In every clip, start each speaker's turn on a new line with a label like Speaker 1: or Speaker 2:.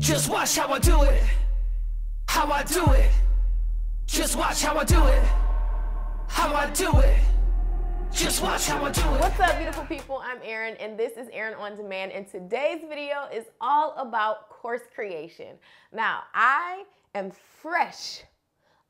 Speaker 1: Just watch how I do it. How I do it. Just watch how I do it. How I do it. Just watch how I do it.
Speaker 2: What's up, beautiful people? I'm Erin, and this is Erin on Demand. And today's video is all about course creation. Now, I am fresh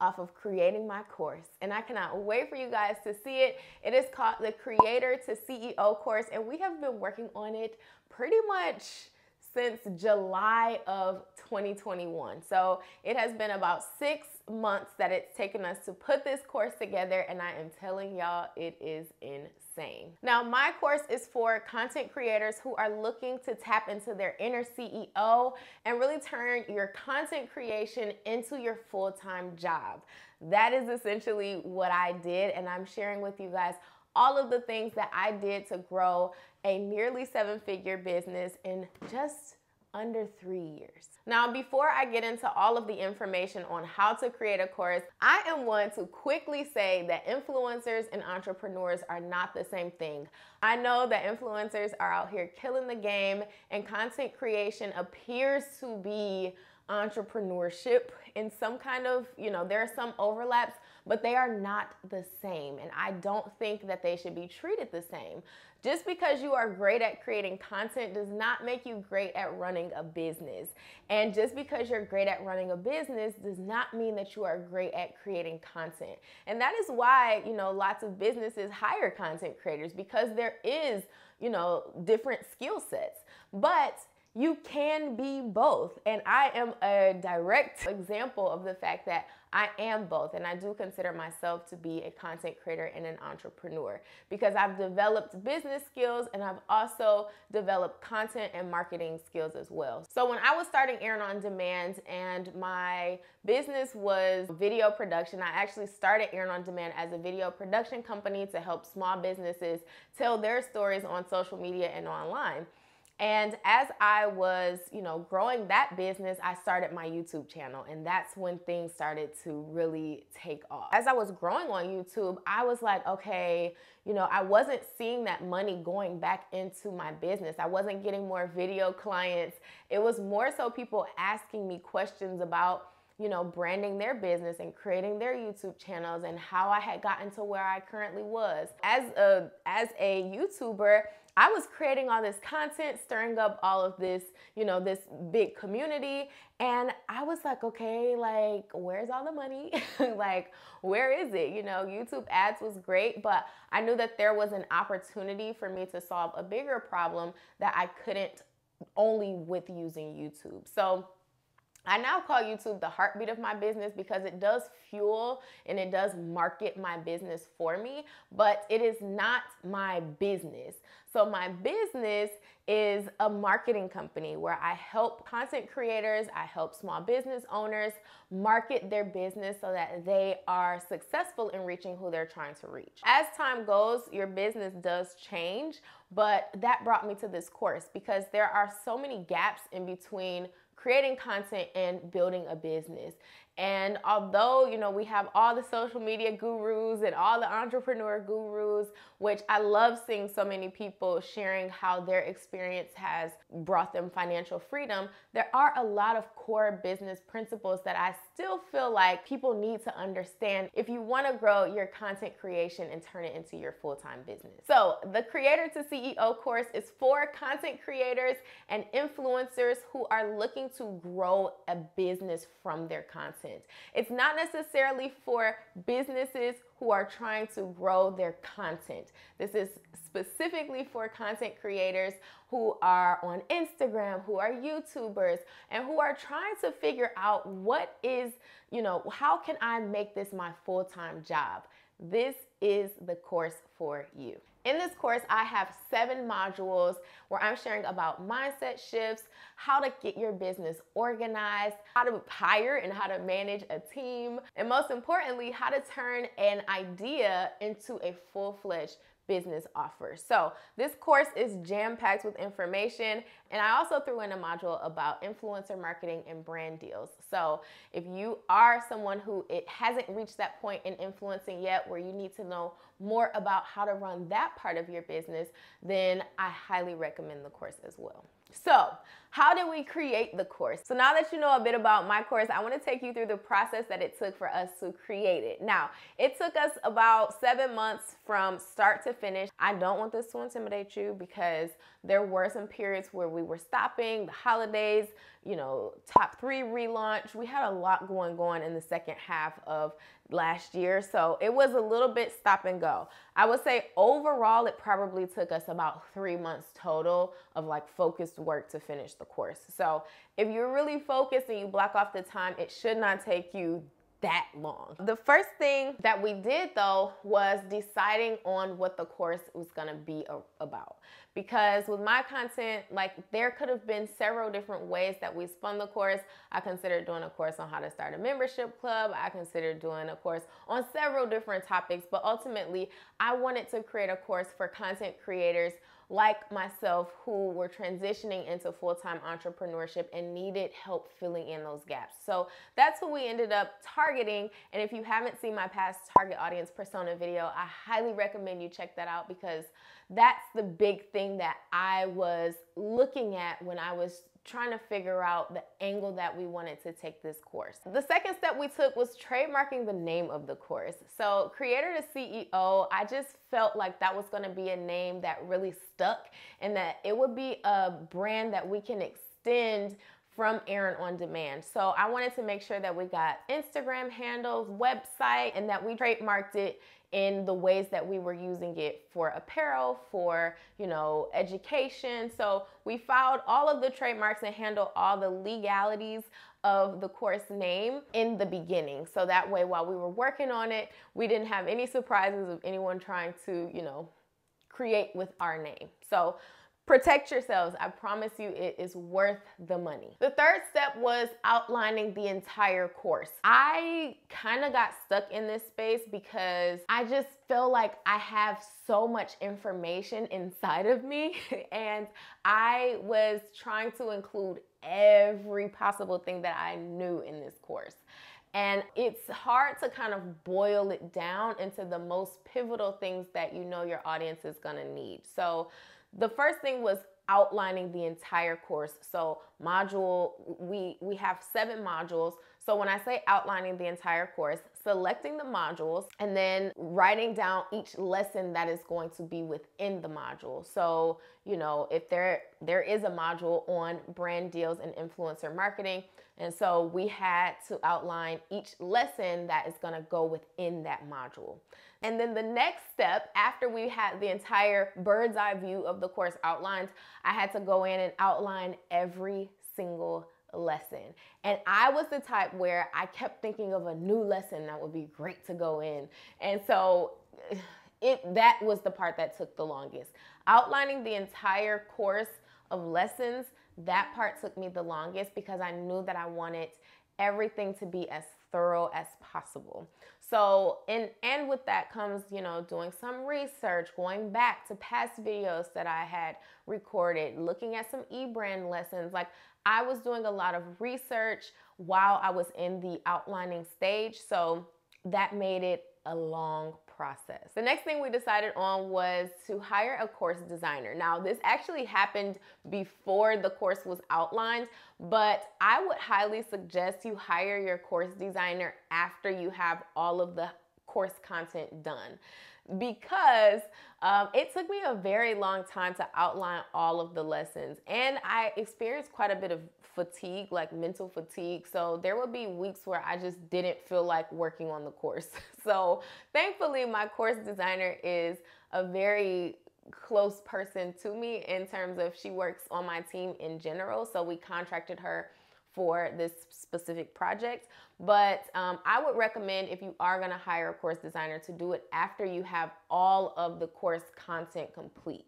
Speaker 2: off of creating my course, and I cannot wait for you guys to see it. It is called the Creator to CEO course, and we have been working on it pretty much since July of 2021. So it has been about six months that it's taken us to put this course together, and I am telling y'all, it is insane. Now, my course is for content creators who are looking to tap into their inner CEO and really turn your content creation into your full time job. That is essentially what I did, and I'm sharing with you guys all of the things that I did to grow a nearly seven figure business in just under three years. Now, before I get into all of the information on how to create a course, I am one to quickly say that influencers and entrepreneurs are not the same thing. I know that influencers are out here killing the game, and content creation appears to be entrepreneurship in some kind of, you know, there are some overlaps, but they are not the same. And I don't think that they should be treated the same. Just because you are great at creating content does not make you great at running a business. And just because you're great at running a business does not mean that you are great at creating content. And that is why, you know, lots of businesses hire content creators because there is, you know, different skill sets. But you can be both. And I am a direct example of the fact that I am both. And I do consider myself to be a content creator and an entrepreneur because I've developed business skills and I've also developed content and marketing skills as well. So when I was starting Erin on Demand and my business was video production, I actually started Erin on Demand as a video production company to help small businesses tell their stories on social media and online. And as I was, you know, growing that business, I started my YouTube channel and that's when things started to really take off. As I was growing on YouTube, I was like, okay, you know, I wasn't seeing that money going back into my business. I wasn't getting more video clients. It was more so people asking me questions about you know, branding their business and creating their YouTube channels and how I had gotten to where I currently was. As a as a YouTuber, I was creating all this content, stirring up all of this, you know, this big community. And I was like, okay, like, where's all the money? like, where is it? You know, YouTube ads was great, but I knew that there was an opportunity for me to solve a bigger problem that I couldn't only with using YouTube. So I now call YouTube the heartbeat of my business because it does fuel and it does market my business for me, but it is not my business. So, my business is a marketing company where I help content creators, I help small business owners market their business so that they are successful in reaching who they're trying to reach. As time goes, your business does change, but that brought me to this course because there are so many gaps in between creating content and building a business. And although, you know, we have all the social media gurus and all the entrepreneur gurus, which I love seeing so many people sharing how their experience has brought them financial freedom, there are a lot of core business principles that I still feel like people need to understand if you want to grow your content creation and turn it into your full-time business. So, the Creator to CEO course is for content creators and influencers who are looking to grow a business from their content It's not necessarily for businesses who are trying to grow their content. This is specifically for content creators who are on Instagram, who are YouTubers, and who are trying to figure out what is, you know, how can I make this my full time job? This is the course for you. In this course, I have seven modules where I'm sharing about mindset shifts, how to get your business organized, how to hire and how to manage a team, and most importantly, how to turn an idea into a full fledged business offer. So this course is jam-packed with information and I also threw in a module about influencer marketing and brand deals. So if you are someone who it hasn't reached that point in influencing yet where you need to know more about how to run that part of your business, then I highly recommend the course as well. So how did we create the course? So now that you know a bit about my course, I want to take you through the process that it took for us to create it. Now, it took us about seven months from start to finish. I don't want this to intimidate you because there were some periods where we were stopping, the holidays, you know, top three relaunch. We had a lot going on in the second half of last year. So it was a little bit stop and go. I would say overall, it probably took us about three months total of like focused work to finish the course. So if you're really focused and you block off the time, it should not take you that long. The first thing that we did though was deciding on what the course was gonna be about. Because with my content, like there could have been several different ways that we spun the course. I considered doing a course on how to start a membership club. I considered doing a course on several different topics, but ultimately I wanted to create a course for content creators like myself who were transitioning into full-time entrepreneurship and needed help filling in those gaps. So that's who we ended up targeting. And if you haven't seen my past target audience persona video, I highly recommend you check that out because that's the big thing that I was looking at when I was trying to figure out the angle that we wanted to take this course. The second step we took was trademarking the name of the course. So creator to CEO, I just felt like that was gonna be a name that really stuck and that it would be a brand that we can extend from Erin on Demand. So I wanted to make sure that we got Instagram handles, website, and that we trademarked it in the ways that we were using it for apparel, for, you know, education. So we filed all of the trademarks and handled all the legalities of the course name in the beginning. So that way, while we were working on it, we didn't have any surprises of anyone trying to, you know, create with our name. So Protect yourselves. I promise you it is worth the money. The third step was outlining the entire course. I kind of got stuck in this space because I just feel like I have so much information inside of me and I was trying to include every possible thing that I knew in this course. And it's hard to kind of boil it down into the most pivotal things that you know your audience is gonna need. So the first thing was outlining the entire course. So module, we, we have seven modules. So when I say outlining the entire course, selecting the modules and then writing down each lesson that is going to be within the module. So, you know, if there there is a module on brand deals and influencer marketing, and so we had to outline each lesson that is going to go within that module. And then the next step, after we had the entire bird's eye view of the course outlines, I had to go in and outline every single lesson. And I was the type where I kept thinking of a new lesson that would be great to go in. And so it that was the part that took the longest. Outlining the entire course of lessons, that part took me the longest because I knew that I wanted everything to be as thorough as possible. So, and and with that comes, you know, doing some research, going back to past videos that I had recorded, looking at some e-brand lessons. Like I was doing a lot of research while I was in the outlining stage, so that made it a long process. The next thing we decided on was to hire a course designer. Now, this actually happened before the course was outlined, but I would highly suggest you hire your course designer after you have all of the course content done because um, it took me a very long time to outline all of the lessons and I experienced quite a bit of fatigue, like mental fatigue. So there would be weeks where I just didn't feel like working on the course. So thankfully, my course designer is a very close person to me in terms of she works on my team in general. So we contracted her for this specific project. But um, I would recommend if you are going to hire a course designer to do it after you have all of the course content complete.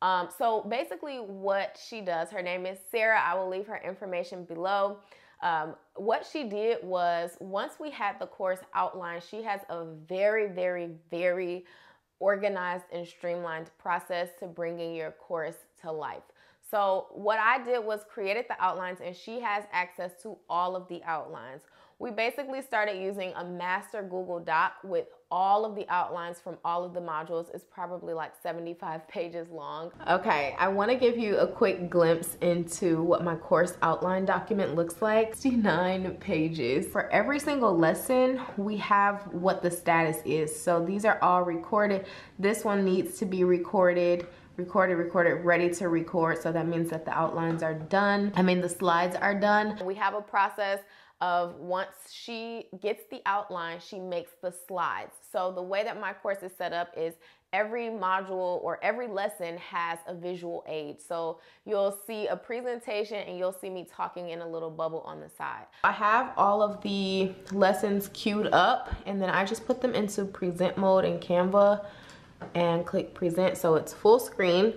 Speaker 2: Um, so basically, what she does, her name is Sarah. I will leave her information below. Um, what she did was once we had the course outlined, she has a very, very, very organized and streamlined process to bringing your course to life. So what I did was created the outlines and she has access to all of the outlines. We basically started using a master Google Doc with all of the outlines from all of the modules. It's probably like 75 pages long. Okay, I wanna give you a quick glimpse into what my course outline document looks like. 69 pages. For every single lesson, we have what the status is. So these are all recorded. This one needs to be recorded recorded, recorded, ready to record. So that means that the outlines are done. I mean, the slides are done. We have a process of once she gets the outline, she makes the slides. So the way that my course is set up is every module or every lesson has a visual aid. So you'll see a presentation and you'll see me talking in a little bubble on the side. I have all of the lessons queued up and then I just put them into present mode in Canva and click present so it's full screen.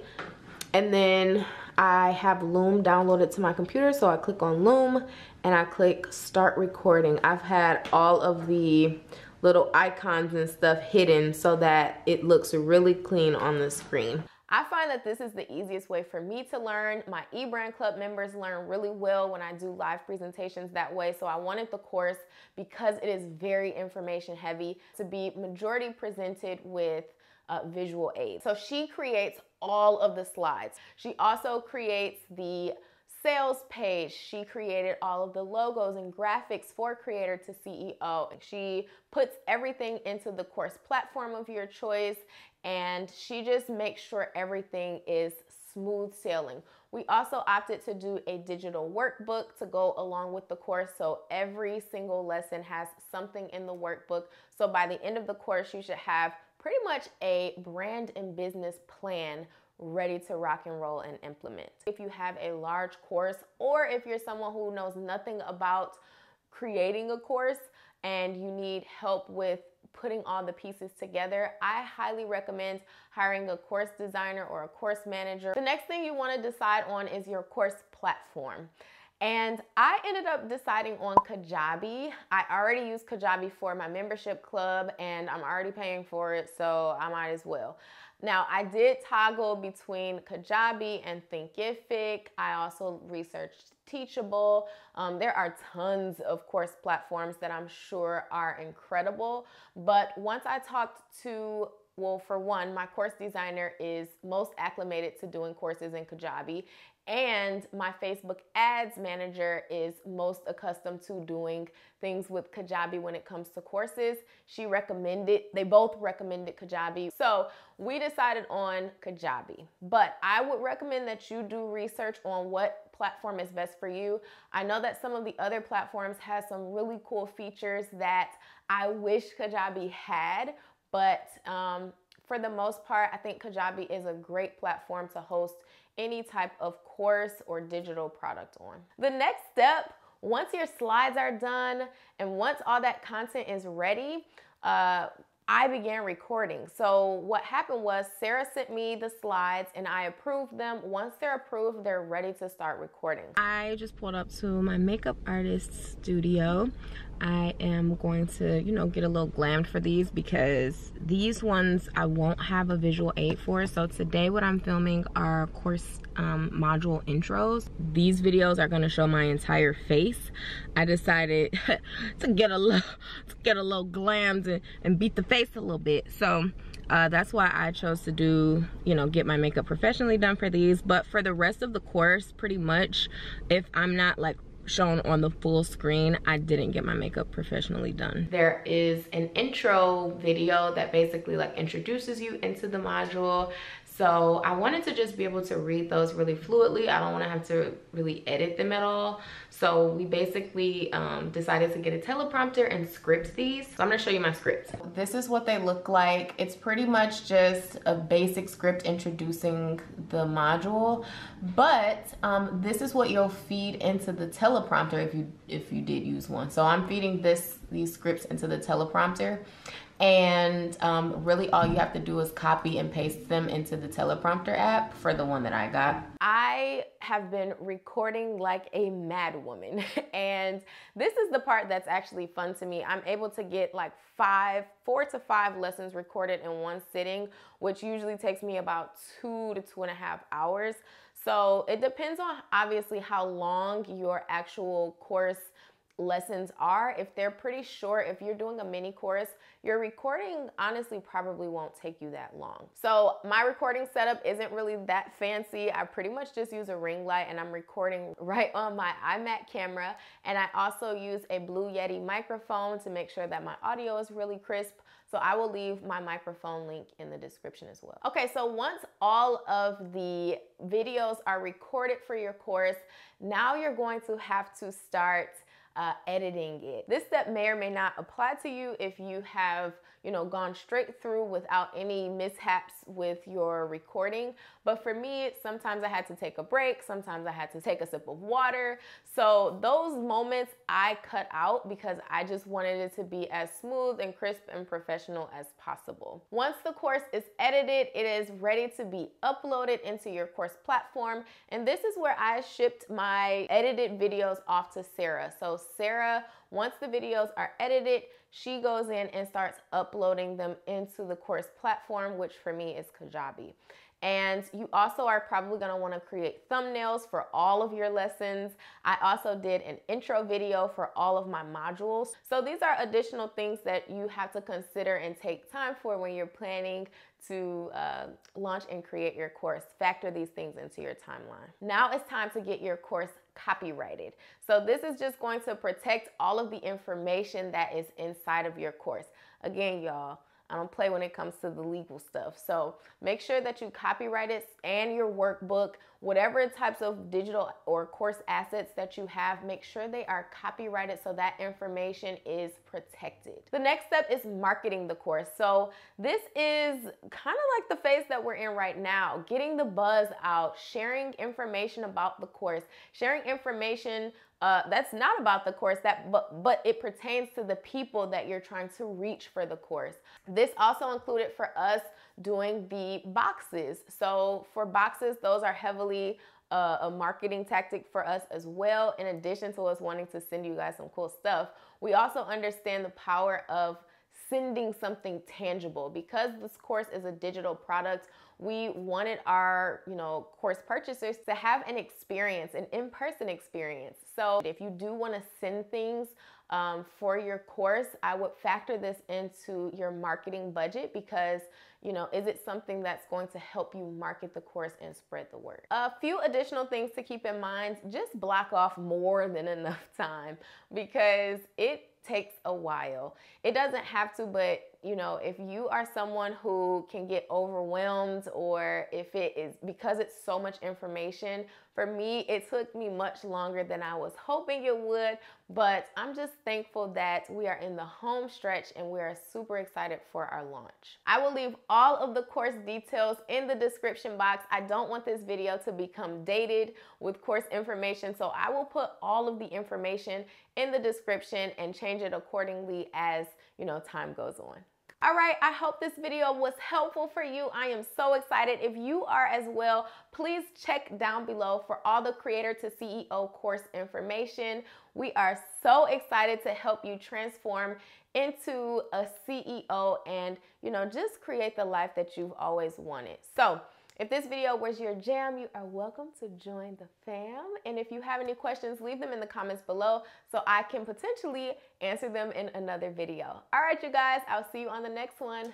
Speaker 2: And then I have Loom downloaded to my computer so I click on Loom and I click start recording. I've had all of the little icons and stuff hidden so that it looks really clean on the screen. I find that this is the easiest way for me to learn. My eBrand Club members learn really well when I do live presentations that way. So I wanted the course, because it is very information heavy, to be majority presented with uh, visual aids. So she creates all of the slides. She also creates the sales page. She created all of the logos and graphics for creator to CEO. She puts everything into the course platform of your choice and she just makes sure everything is smooth sailing. We also opted to do a digital workbook to go along with the course. So every single lesson has something in the workbook. So by the end of the course, you should have pretty much a brand and business plan ready to rock and roll and implement. If you have a large course or if you're someone who knows nothing about creating a course and you need help with putting all the pieces together, I highly recommend hiring a course designer or a course manager. The next thing you want to decide on is your course platform. And I ended up deciding on Kajabi. I already use Kajabi for my membership club and I'm already paying for it, so I might as well. Now, I did toggle between Kajabi and Thinkific. I also researched Teachable. Um, there are tons of course platforms that I'm sure are incredible. But once I talked to well, for one, my course designer is most acclimated to doing courses in Kajabi, and my Facebook ads manager is most accustomed to doing things with Kajabi when it comes to courses. She recommended, they both recommended Kajabi. So we decided on Kajabi. But I would recommend that you do research on what platform is best for you. I know that some of the other platforms have some really cool features that I wish Kajabi had, but um, for the most part, I think Kajabi is a great platform to host any type of course or digital product on. The next step, once your slides are done and once all that content is ready, uh, I began recording. So what happened was Sarah sent me the slides and I approved them. Once they're approved, they're ready to start recording. I just pulled up to my makeup artist studio. I am going to, you know, get a little glammed for these because these ones I won't have a visual aid for. So today what I'm filming are course um, module intros. These videos are going to show my entire face. I decided to get a little, to get a little glammed and, and beat the face a little bit. So uh, that's why I chose to do, you know, get my makeup professionally done for these. But for the rest of the course, pretty much, if I'm not like shown on the full screen, I didn't get my makeup professionally done. There is an intro video that basically like introduces you into the module. So I wanted to just be able to read those really fluidly. I don't want to have to really edit them at all. So we basically um, decided to get a teleprompter and script these. So I'm gonna show you my script. This is what they look like. It's pretty much just a basic script introducing the module, but um, this is what you'll feed into the teleprompter if you if you did use one. So I'm feeding this these scripts into the teleprompter and um, really all you have to do is copy and paste them into the teleprompter app for the one that I got. I have been recording like a mad woman and this is the part that's actually fun to me. I'm able to get like five, four to five lessons recorded in one sitting, which usually takes me about two to two and a half hours. So it depends on obviously how long your actual course lessons are. If they're pretty short, if you're doing a mini course, your recording honestly probably won't take you that long. So my recording setup isn't really that fancy. I pretty much just use a ring light and I'm recording right on my iMac camera. And I also use a Blue Yeti microphone to make sure that my audio is really crisp. So I will leave my microphone link in the description as well. Okay, so once all of the videos are recorded for your course, now you're going to have to start uh, editing it. This step may or may not apply to you if you have, you know, gone straight through without any mishaps with your recording. But for me, sometimes I had to take a break. Sometimes I had to take a sip of water. So those moments I cut out because I just wanted it to be as smooth and crisp and professional as possible. Once the course is edited, it is ready to be uploaded into your course platform. And this is where I shipped my edited videos off to Sarah. So Sarah, once the videos are edited, she goes in and starts uploading them into the course platform, which for me is Kajabi. And you also are probably gonna wanna create thumbnails for all of your lessons. I also did an intro video for all of my modules. So these are additional things that you have to consider and take time for when you're planning to uh, launch and create your course. Factor these things into your timeline. Now it's time to get your course copyrighted. So this is just going to protect all of the information that is inside of your course. Again, y'all, I don't play when it comes to the legal stuff. So make sure that you copyright it and your workbook, whatever types of digital or course assets that you have, make sure they are copyrighted so that information is protected. The next step is marketing the course. So this is kind of like the phase that we're in right now, getting the buzz out, sharing information about the course, sharing information uh, that's not about the course that but but it pertains to the people that you're trying to reach for the course this also included for us doing the boxes so for boxes those are heavily uh, a marketing tactic for us as well in addition to us wanting to send you guys some cool stuff. We also understand the power of sending something tangible. Because this course is a digital product we wanted our you know course purchasers to have an experience an in-person experience. So if you do want to send things um, for your course i would factor this into your marketing budget because you know is it something that's going to help you market the course and spread the word a few additional things to keep in mind just block off more than enough time because it takes a while. It doesn't have to, but you know, if you are someone who can get overwhelmed or if it is because it's so much information, for me, it took me much longer than I was hoping it would, but I'm just thankful that we are in the home stretch and we are super excited for our launch. I will leave all of the course details in the description box. I don't want this video to become dated with course information, so I will put all of the information in the description and change it accordingly as, you know, time goes on. All right, I hope this video was helpful for you. I am so excited. If you are as well, please check down below for all the creator to CEO course information. We are so excited to help you transform into a CEO and, you know, just create the life that you've always wanted. So, if this video was your jam, you are welcome to join the fam. And if you have any questions, leave them in the comments below so I can potentially answer them in another video. All right, you guys, I'll see you on the next one.